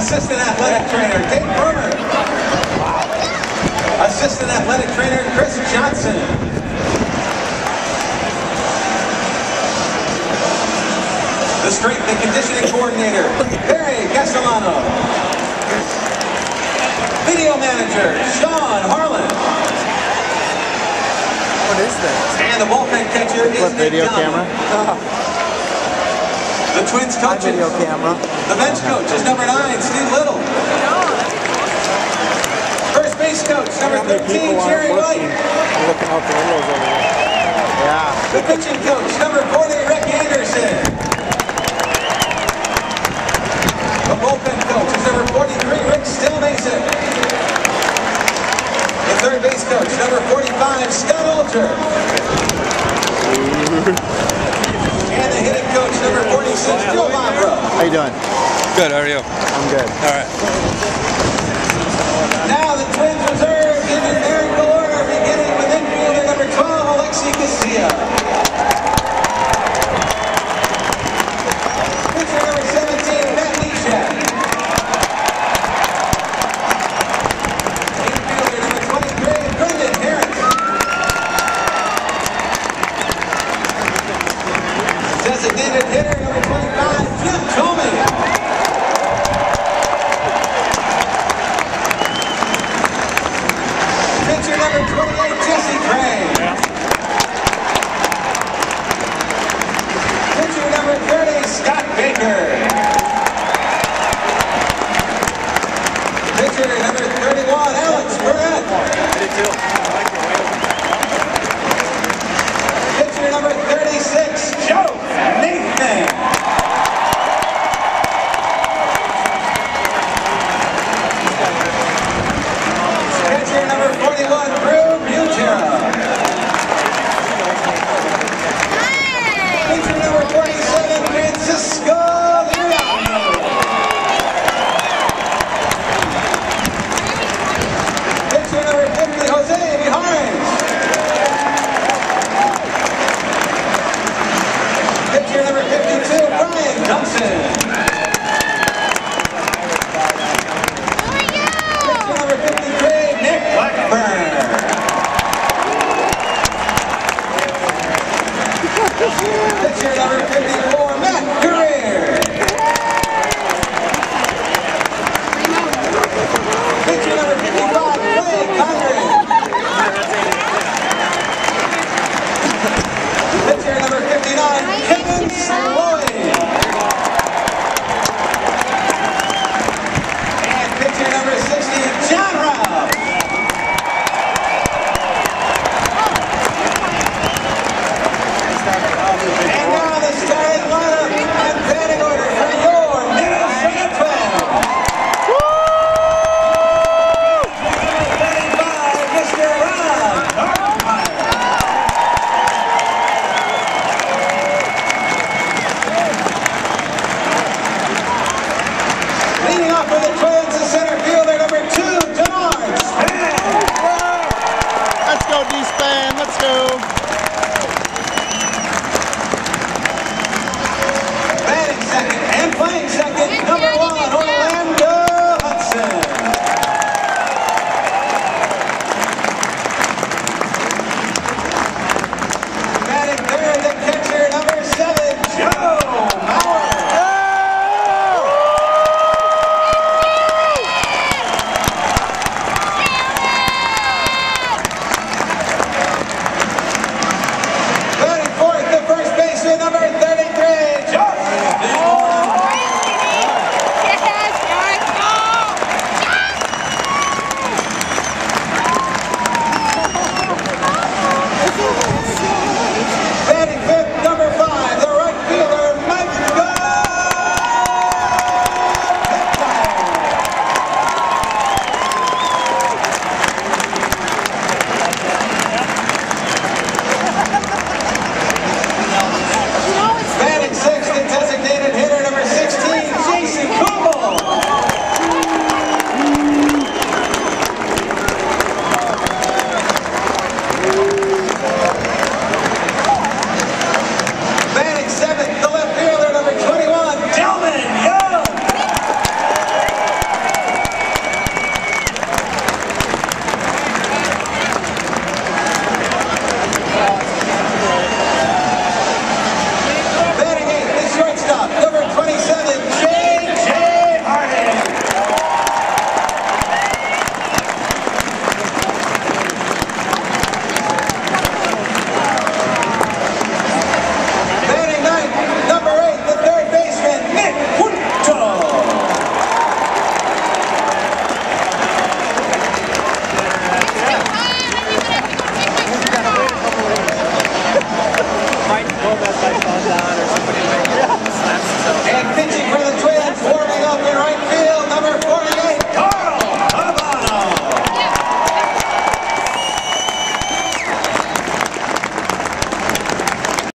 Assistant athletic trainer Dave Pruemer. Assistant athletic trainer Chris Johnson. The strength and conditioning coordinator Perry Castellano. Video manager Sean Harlan. What is that? And the bullpen catcher is What Nick video Donovan. camera? The Twins My coaches. video camera. The bench coach is number nine, Steve Liddle. First base coach, number How 13, people aren't Jerry White. looking out the windows over there? Yeah. The pitching coach, third base coach, number 45, Scott Ullger. and the hitting coach, number 46, Joe Vavra. How you doing? Good, how are you? I'm good. All right. Designated hitter number 25, Jim Thome. Pitcher number 28, Jesse Crain. Pitcher number 30, Scott Baker. Pitcher number 31, Alex Burnett. Pitcher number 36, Joe Nathan. Pitcher number 41, Drew Butera. Pitcher number 47, Francisco Liriano. Pitcher number 50, Jose Mijares. Pitcher number 52, Brian Johnson. Pitcher number 53, Nick Blackburn. Pitcher number 54, Matt Guerrier. Pitcher number 55, Clay Condrey. Pitcher number 59, Kevin Slowey. Red